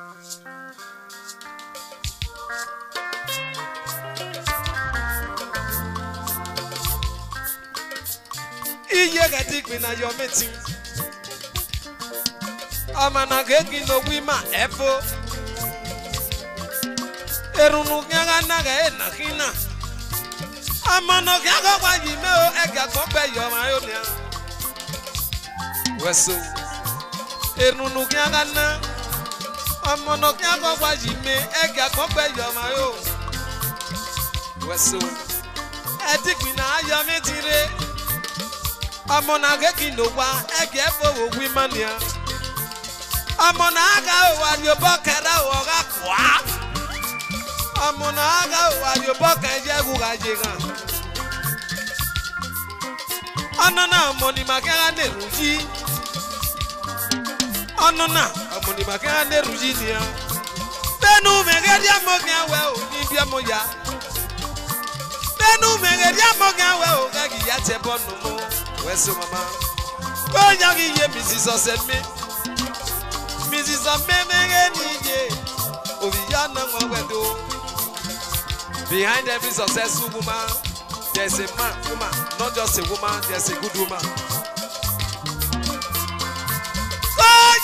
iye gadigbe na your meeting amana gegi no wima efo erunu gaga na ga e na kina amana gaga wa yi me o e ga ko pe yo ma yo ni weso erunu gaga na ọmọnà kí akọ́gbà yìí mi ẹ̀gẹ́ àkọ́gbà ẹ̀yọ̀ ọmọ yóò wẹ̀sọ. ẹtí gbìnà ayọ̀ mi ti re ọmọnà kékin ló wá ẹ̀gẹ́ fowó wí mọ́nìyà ọmọnà aga òwà yóbọ̀ kẹrẹ ọ̀gá kọ́ á ọmọnà moni ma kan ne rugini ya benu me ga dia mo kan o ni bia mo ya benu me ga dia mo kan o ga gi ya che bonu mo we so mama ko nya gi ye mi si so se mi mi si so me me ga ni je o bi ya na behind every successful woman there's a man woman not just a woman there's a good woman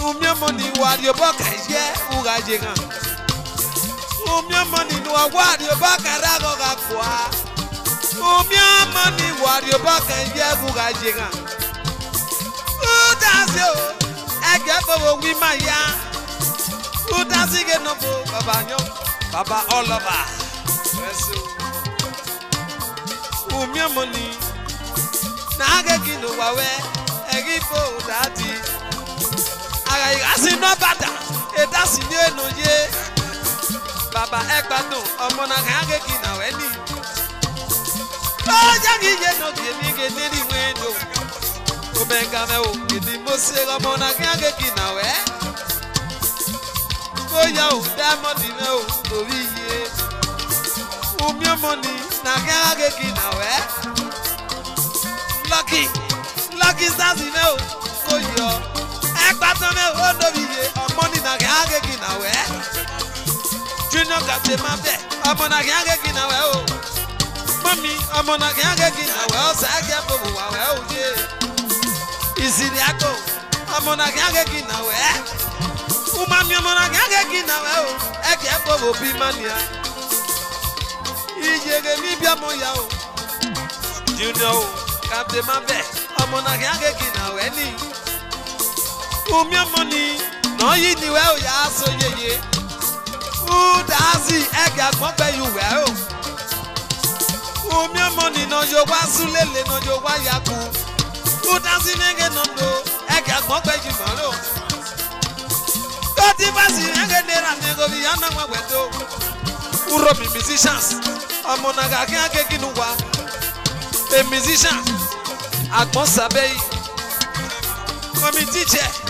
Umye money wad yo boka ye uga jenga Umye money no wad yo boka rago ga kwa Umye money boka ye uga jenga Udansi yo ege bobo wima ya Udansi ge no bo baba nyo baba all over Yes Umye money na age gino wawe egi fo dati asi nọbata edasi eh, ni eno ye baba ẹgbadun eh, oh, ọmọ na kage ki na wẹni lọ́jà kì í yé nọ kì í mi ké nílì wé do omega mẹ o èdè mo ṣe ọmọ na kage ki na wẹ bóyá o dẹ́mọ̀dì mẹ o lórí iye omi ọmọ ni na kage ki na wẹ lọ́kì lọ́kì sáàsì mẹ o kò yọ ekpatame odobiye ọmọni na gị agị gị na wee junior captain mabe ọmọ na gị agị gị na o mami ọmọ na gị agị gị na wee ọsọ agị abụbụ wa wee uje iziri akụ ọmọ na gị agị gị na wee ọmọ na gị agị gị na o eke abụbụ bi mani ya ije ga-emi ya o junior o captain mabe ọmọ na gị agị gị na wee umi omuni na oyi ni we o ya so yeye udazi ege agbọgbe iwe o umi omuni na yo wa sulele na yo wa yaku udazi nege na ndo ege agbọgbe jimọ o kọtí basi nege nera nego bi ya na nwa wedo uro mi musicians ọmọ na ga akẹ́ kinu wa a musician agbọ́n sábẹ́ yìí kọ́mi tíjẹ́.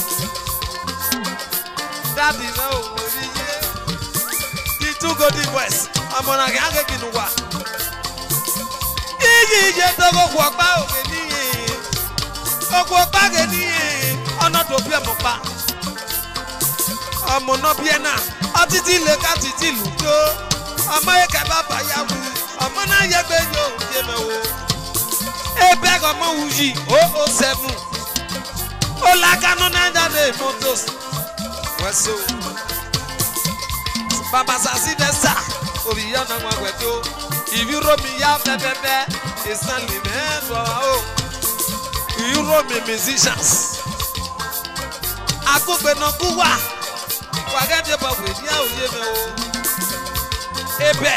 dadi na owori ye the two golden boys amọ̀nà kí ákéèkì nù wá. yíyí ṣe tókò kú ọ̀pá òkè níyì òkú ọ̀pá òkè níyì ọ̀nà tó bí ẹ̀mọ̀ pa ọmọ náà bí ẹ náà ọtí tí ilé ká ti ti lù tó ọmọ yẹ kẹ bàbá yà wù ọmọ náà yẹ gbé yóò yé mẹ wò ebe ọmọ wù yìí ó ó sẹ́fù ó lákàánú náírà lè mọ́tòsí weso Papa Sasi Desa Obi ya na mwa kweto Ibiro mi ya bebebe Isan li me o Ibiro mi musicians Akogbe na kuwa Wagade ba we ni o Ebe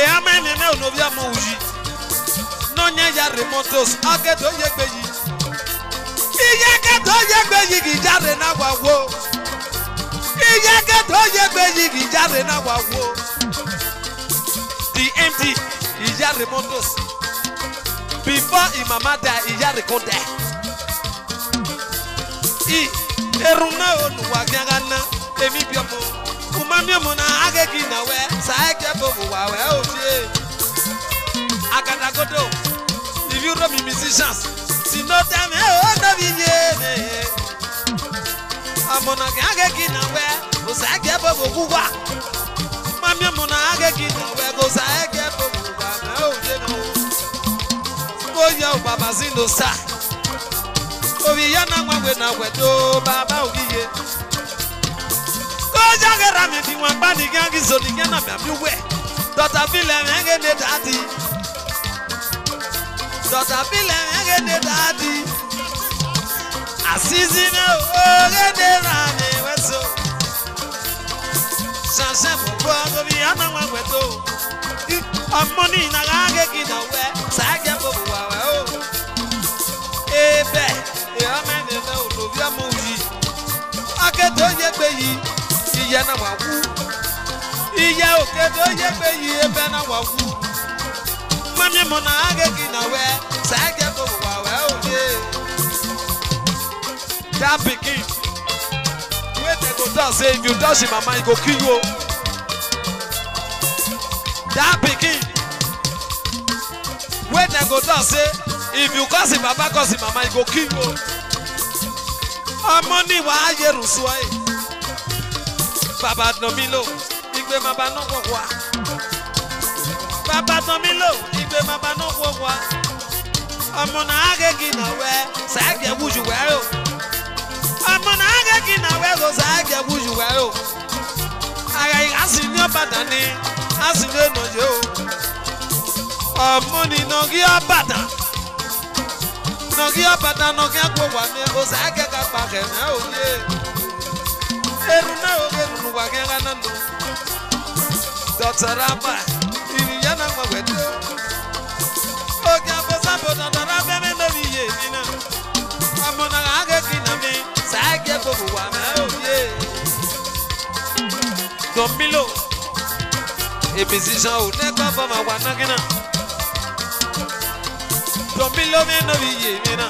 e ama ni na onobi ama uji No nya ya remotos Akedo ye gbe yi Iye kedo ye gbe yi gijare na wa yege tó yegbe yìí kì í jáde náà wà wò the md ìyá rẹ̀ mọ́tòs before ìmàmá da ìyá rẹ̀ kò dẹ̀ i erun náà ò nù wá gbẹ́ngàn náà èmi bí ọmọ kùmá mi ọmọ náà agégi náà wẹ́ sàákẹ́ bòbò wà wẹ́ òde agadagodo if you know me musicians si no tell me oh no be yé me mamuna agagi na we gosa agebe bogugwa mamia muna agagi na we gosa agebe bogugwa na oye no oya o baba zindo sa obi ya na we na we do baba ogiye koja gera mi bi wa pa ni gangi so ni gana mi abi we dota file mi nge ne dadi dota file mi nge ne dadi Asisi na ogede na ne weso. Sanse popo agobi anamwa weto. Amoni na gage kina we. Sage popo wawe o. Ebe ya mene na olobi amuji. Aketo ye yi iye na wawu. Iye oketo ye yi ebe na wawu. Mami mo na gage kina we. Sage popo That pikin wey dem go talk say if you touch him mama he go kill you o dat pikin wey dem go talk say if you curse him papa curse him mama he go kill you o ọmọ ní wàá yẹrù sùn ẹ bàbá dùn mí lò ìgbé màbá náà wọ̀ wá bàbá dùn mí lò ìgbé màbá náà wọ̀ wá ọmọ náà á gègé náà wẹ sàgẹ̀ wújú wẹ́ o. mana agaghị na wee gozi anyị ga-egbuji wee o agaghị asị ndị ọbada ni asị ndị enoji o ọmụni nọgị ọbada nọgị ọbada nọgị akwụwa ne ozi aga ga gbaghe na oye eru na oge ruru ụwa gị ga na ndụ dọtara aba iri ya na mgbagwede oge abụza bụ dọtara abịa na emebi ihe dị na amụna agaghị gbogbo wa máa ń yé. Domilo, èmi sísan ò nẹ́gbà bọ́mà wà nágínà. Domilo mi nà bí yé mi nà.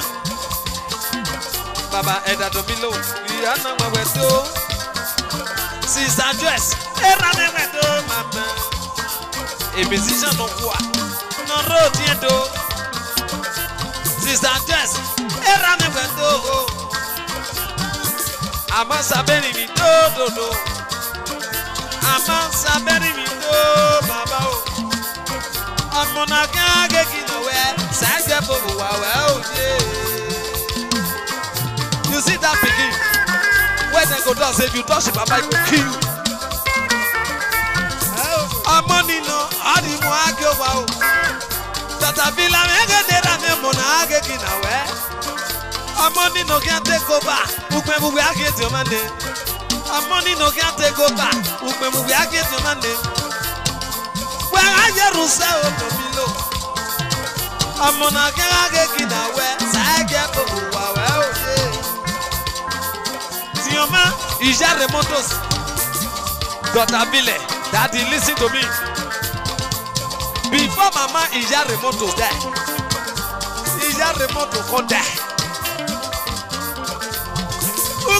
Bàbá ẹ̀dá Domilo, ìyá náà máa wẹ̀ tó. Sista Joyce, ẹ̀rá náà wẹ̀ A màmá. Èmi sísan nù kú wa, nà ró tiẹ̀ tó. Sista Joyce, ẹ̀rá náà wẹ̀ tó àmọ́ sábẹ́rì mi tó dòdò àmọ́ sábẹ́rì mi tó bàbá o ọmọ náà káàgé kìnnà wẹ sáàjẹ fòwò wà wẹ òye. you see that pikin wey dem go do am say if you touch the papa e go kill you. ọmọ nínú ọdún mú àgé wa o tọ́tàbí làwọn ẹgbẹ́ dẹ́ra mi mọ̀ náà àgé kìnnà wẹ́ money no can take over. Ukwe mugwe I get your money. Our money no can take over. Ukwe mugwe I get your money. Where I get Rusa Oko Milo. I'm on a gang I get in a way. Say get for Uwa Wewe. Tioma, Ija Remotos. Dr. Bile, Daddy listen to me. Before Mama Ija Remotos die. Ija Remotos go die.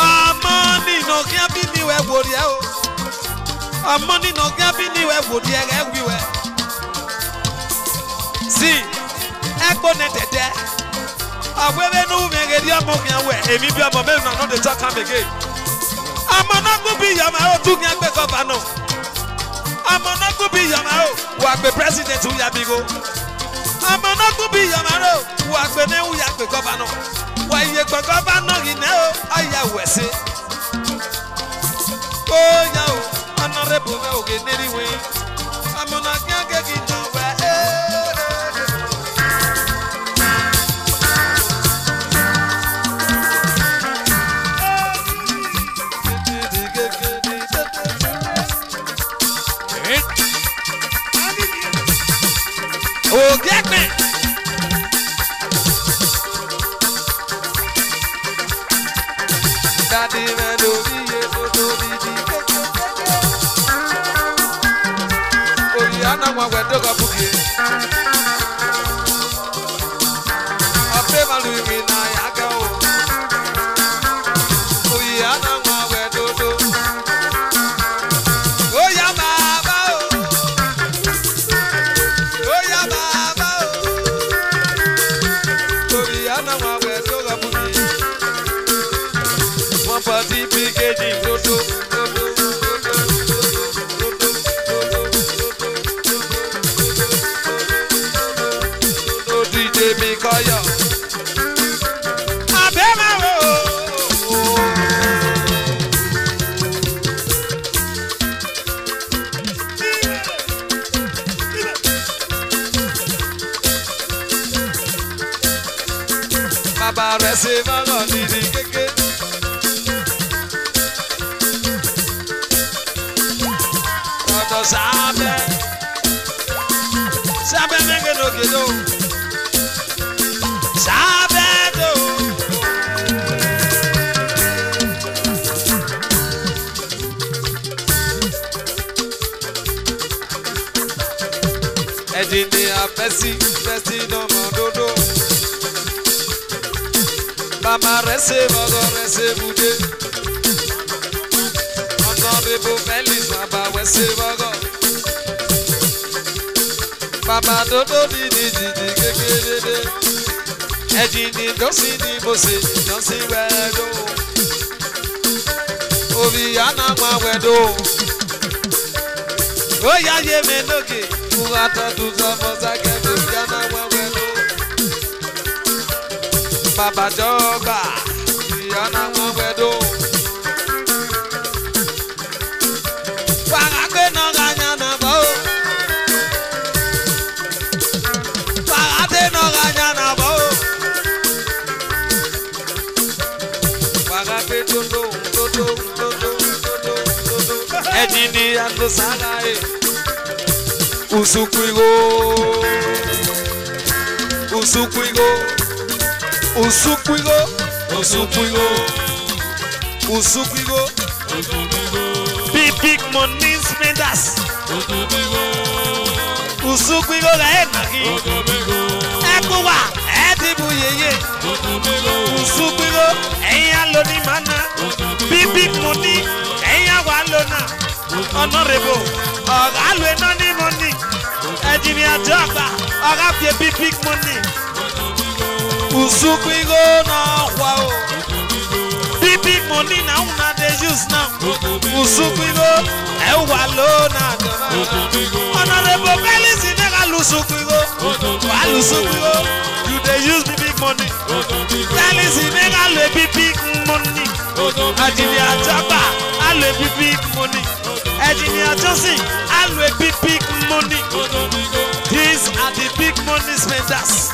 ọmọ nínú kí á bí niwẹ̀ wò rí ẹ o ọmọ nínú kí á bí niwẹ̀ wò rí ẹ ẹ wí wẹ̀ sí ẹgbọ́n ní tẹ̀tẹ̀ àwẹ̀rẹ̀ ní wùmí ẹ̀rẹ̀ rí ọmọ kìí wẹ̀ èmi bí ọmọ mẹ́rin náà lọ́dẹ̀ tó kàn mẹ́gẹ́ ọmọ náà kú bí ìyá màá tún kí á gbé gọ́fà nù ọmọ náà kú bí ìyá màá wà gbé pírẹ́sìdẹ̀ntì wúyà bí go ọmọ náà kú bí ìyá màá wà gbé ní wúyà gbé gọ́fà nù. ọ̀pọ̀ iye gbọ̀ngàn bá ná yìí náà àyà wẹ̀sẹ̀. Ó yà ó, ọ̀nàrẹ́bù Àmọ̀nà kíákẹ́ wẹ̀ Okay. bàbá rẹ̀ ṣe fọ́lọ̀ nídìí kéke. Dr. Sábẹ́ Sábẹ́ mẹ́gẹ́dọ̀gẹ́dọ̀ Sábẹ́ dò. Ẹ̀dínlẹ̀ àfẹ́sí fẹ́sí. Mama rese bogo rese bude Honorable Felix Baba wese bogo Baba dodo di di di di ge de de Eji ni dosi ni bose dosi wedo Obi ana ma wedo Oya ye me noge Uwa to du zake mo sa ke do Baba dọ́gba ìyá náà mo fẹ́ dó. Fàràgbé náà ra yànnà bọ́. Fàràdé náà ra yànnà bọ́. Fàràgbé ni àgbo sára ẹ̀. E. Usukwiro. Usukwiro. Usukwigo, Usukwigo, Usukwigo, Big big money spenders. Usukwigo la enagi. Ekuwa ẹdibu yeye. Usukwigo ẹ̀yin aloni mana. Big big money ẹ̀yin awa lona. Honorable ọ̀gá lu iná money, mọ́nì. Ẹ̀jìnìyàjọ́ àgbà ọ̀gá fi big big money. uzuku go na wow. Big big money now na dey use now. Uzuku go e walo na go. Honorable Bellis in the uzuku go. Wal uzuku go. You dey use big big money. Bellis in the big big money. aji Ajini ajaba alu big big money. aji Ajini ajosi alu big big money. These are the big money spenders.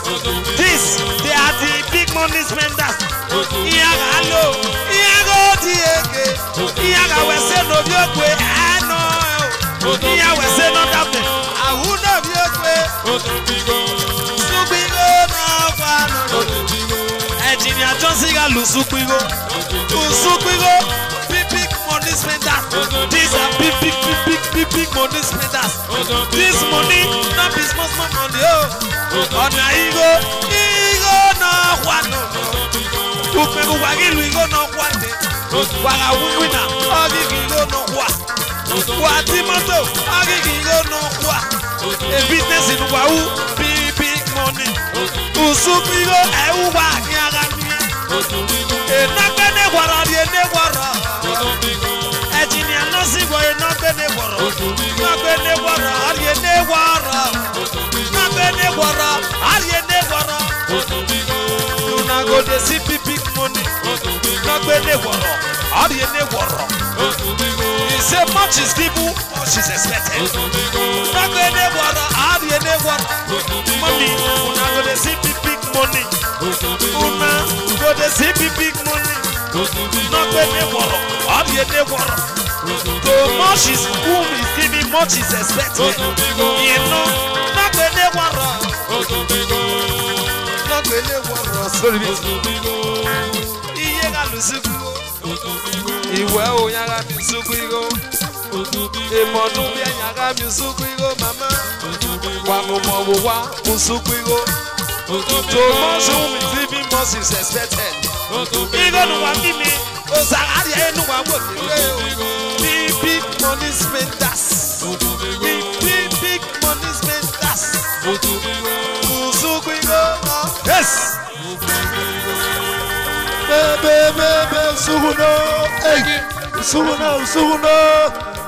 This, they are the big money spenders. Iyaga alo, iyaga odi eke, iyaga wese no bi okwe ano o, iya wese no dabe, ahu no bi okwe. Subigo na fano, engineer Johnson ga lu subigo, subigo, big big money spenders. These are big big big big big money spenders. This money na business man money o. Oh. Ọ̀nà ìgò ìgò náà wà lọ́nà. Tùpẹ̀kù wàgìlù ìgò náà wà dé. Wàrà wíwìnà ọ̀gìgì ìgò náà wà. Wà tí mọ́tò ọ̀gìgì ìgò náà wà. A business in Wàhú bí big money. Ùsùnkú ìgò ẹ̀wù wà ní ara ní. Ènàgbẹ́ ní wàrà ni ẹni wàrà. osigwe nabenegwara nabenegwara arienegwara nabenegwara arienegwara una go dey see big say much is given much is expected nabenegwara arienegwara money una go dey see big money una go dey see big money nabenegwara arienegwara. So much is whom is giving, much is expected. You know, Nagbele Wara. Nagbele Wara. Sorry, miss. Iye ga lusuku. Iwe o yara mi suku iro. Ìmọ̀dún bí ẹ̀yà ara mi suku iro màmá. Wà mo mọ̀ wò wá mo suku iro. So much is whom is giving, much is expected. Igo nu wa mímí. Òsàrà yẹn nu wa wò ní ilé o. Mon is men das Mon is men das Mou toube go Mou toube go Mou toube go Bebe, bebe, bebe, mou toube go Ey, mou toube go, mou toube go